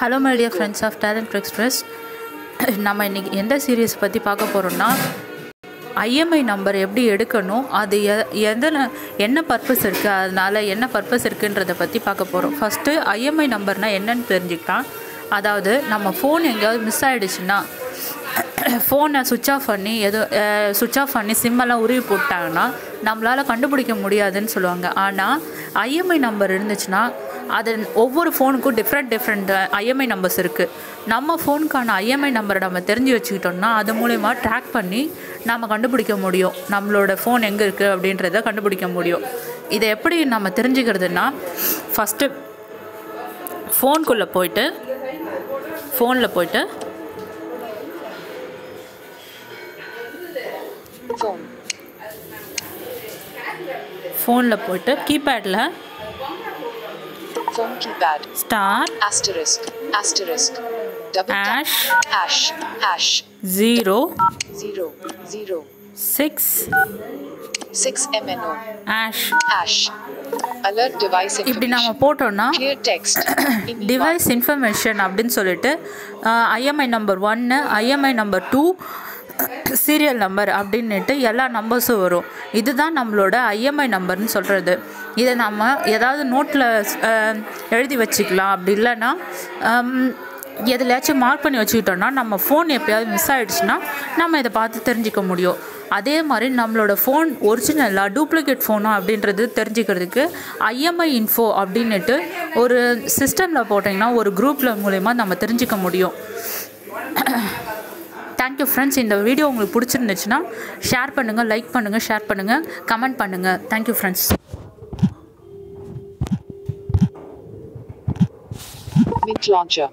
Hello my dear friends of talent express நம்ம இன்றைக்கி எந்த சீரியஸ் பற்றி பார்க்க போகிறோம்னா ஐஎம்ஐ நம்பர் எப்படி எடுக்கணும் அது எ எதன என்ன பர்பஸ் இருக்குது அதனால் என்ன பர்பஸ் இருக்குன்றதை பற்றி பார்க்க போகிறோம் ஃபஸ்ட்டு ஐஎம்ஐ நம்பர்னால் என்னன்னு தெரிஞ்சுக்கலாம். அதாவது நம்ம ஃபோன் எங்கேயாவது மிஸ் ஆகிடுச்சுன்னா ஃபோனை சுவிட்ச் ஆஃப் பண்ணி எதோ சுவிட்ச் ஆஃப் பண்ணி சிம்மெல்லாம் உருவி போட்டாங்கன்னா நம்மளால் கண்டுபிடிக்க முடியாதுன்னு சொல்லுவாங்க. ஆனால் ஐஎம்ஐ நம்பர் இருந்துச்சுன்னா அது ஒவ்வொரு ஃபோனுக்கும் டிஃப்ரெண்ட் டிஃப்ரெண்ட் ஐஎம்ஐ நம்பர்ஸ் இருக்குது நம்ம ஃபோனுக்கான ஐஎம்ஐ நம்பரை நம்ம தெரிஞ்சு வச்சுக்கிட்டோம்னா அது மூலயமா ட்ராக் பண்ணி நம்ம கண்டுபிடிக்க முடியும். நம்மளோட ஃபோன் எங்கே இருக்குது அப்படின்றத கண்டுபிடிக்க முடியும். இதை எப்படி நம்ம தெரிஞ்சுக்கிறதுனா ஃபஸ்ட்டு ஃபோனுக்குள்ளே போயிட்டு ஃபோனில் போயிட்டு ஃபோனில் போயிட்டு கீபேடில் phone keypad, star asterisk, asterisk, double tap, Hash. hash, hash, zero zero, zero, six six MNO, hash hash, alert device இப்படி நம்ம information, போட்டோம்னா clear text, in device information அப்படின்னு சொல்லிட்டு ஐஎம்ஐ நம்பர் ஒன்று IMI number two Serial number அப்படின்னுட்டு எல்லா நம்பர்ஸும் வரும். இதுதான் நம்மளோட ஐஎம்ஐ நம்பர்னு சொல்கிறது இதை நம்ம ஏதாவது நோட்டில் எழுதி வச்சுக்கலாம். அப்படி இல்லைன்னா எதுலையாச்சும் மார்க் பண்ணி வச்சுக்கிட்டோம்னா நம்ம ஃபோன் எப்போயாவது மிஸ் ஆகிடுச்சுன்னா நம்ம இதை பார்த்து தெரிஞ்சிக்க முடியும். அதே மாதிரி நம்மளோட ஃபோன் ஒரிஜினலாக டூப்ளிகேட் ஃபோனா அப்படின்றது தெரிஞ்சுக்கிறதுக்கு ஐஎம்ஐ இன்ஃபோ அப்படின்னுட்டு ஒரு சிஸ்டமில் போட்டிங்கன்னா ஒரு குரூப்பில் மூலயமா நம்ம தெரிஞ்சுக்க முடியும். தேங்க்யூ ஃப்ரெண்ட்ஸ் இந்த வீடியோ உங்களுக்கு பிடிச்சிருந்துச்சுன்னா ஷேர் பண்ணுங்கள் லைக் பண்ணுங்கள் ஷேர் பண்ணுங்கள் கமெண்ட் பண்ணுங்கள் தேங்க்யூ ஃப்ரெண்ட்ஸ் Mint launcher,